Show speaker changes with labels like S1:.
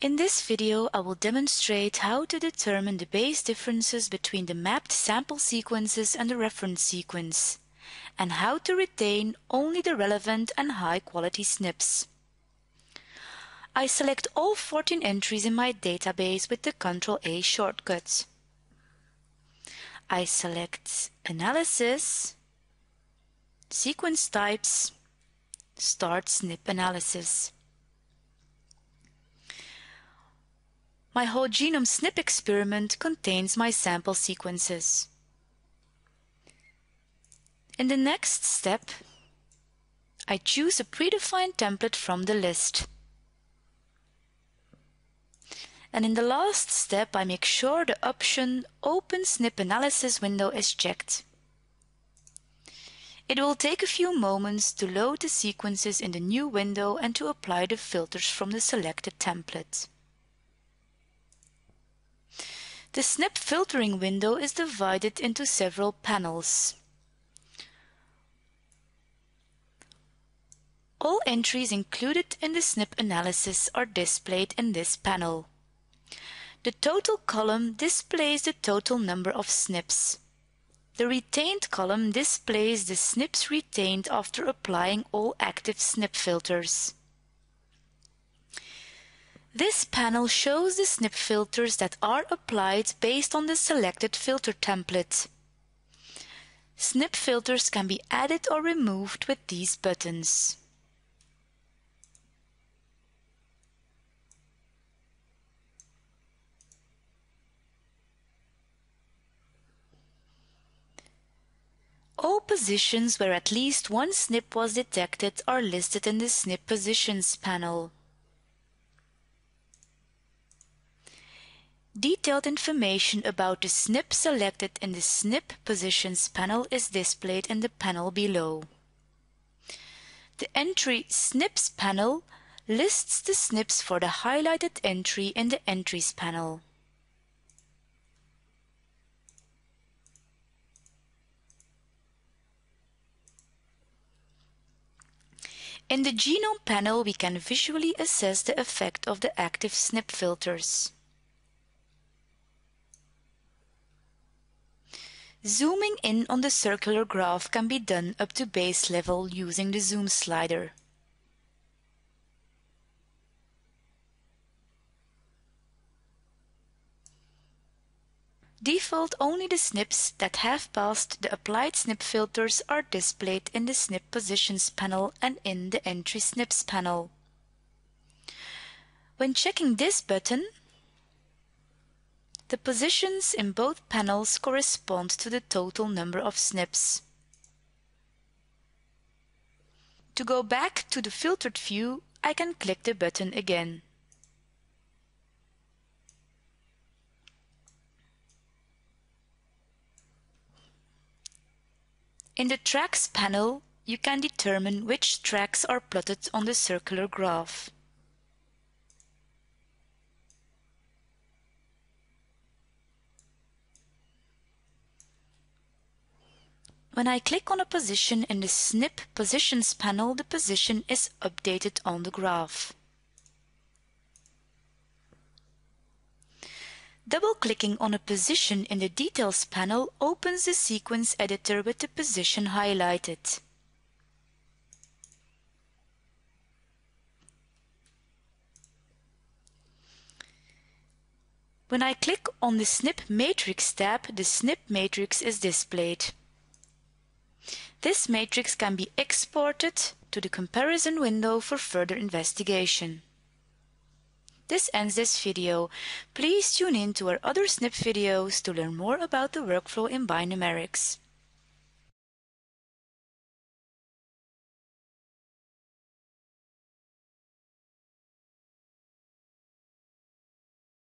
S1: In this video, I will demonstrate how to determine the base differences between the mapped sample sequences and the reference sequence, and how to retain only the relevant and high-quality SNPs. I select all 14 entries in my database with the Ctrl-A shortcut. I select Analysis, Sequence Types, Start SNP Analysis. My whole genome SNP experiment contains my sample sequences. In the next step, I choose a predefined template from the list. And in the last step, I make sure the option Open SNP Analysis window is checked. It will take a few moments to load the sequences in the new window and to apply the filters from the selected template. The SNP filtering window is divided into several panels. All entries included in the SNP analysis are displayed in this panel. The total column displays the total number of SNPs. The retained column displays the SNPs retained after applying all active SNP filters. This panel shows the SNP filters that are applied based on the selected filter template. SNP filters can be added or removed with these buttons. All positions where at least one SNP was detected are listed in the SNP Positions panel. Detailed information about the SNP selected in the SNP Positions panel is displayed in the panel below. The entry SNPs panel lists the SNPs for the highlighted entry in the Entries panel. In the Genome panel, we can visually assess the effect of the active SNP filters. Zooming in on the circular graph can be done up to base level using the zoom slider. Default only the SNPs that have passed the applied SNP filters are displayed in the SNP Positions panel and in the Entry SNPs panel. When checking this button, the positions in both panels correspond to the total number of SNPs. To go back to the filtered view, I can click the button again. In the Tracks panel, you can determine which tracks are plotted on the circular graph. When I click on a position in the SNP Positions panel, the position is updated on the graph. Double-clicking on a position in the Details panel opens the sequence editor with the position highlighted. When I click on the SNP Matrix tab, the SNP matrix is displayed. This matrix can be exported to the comparison window for further investigation. This ends this video. Please tune in to our other SNP videos to learn more about the workflow in Bionumerics.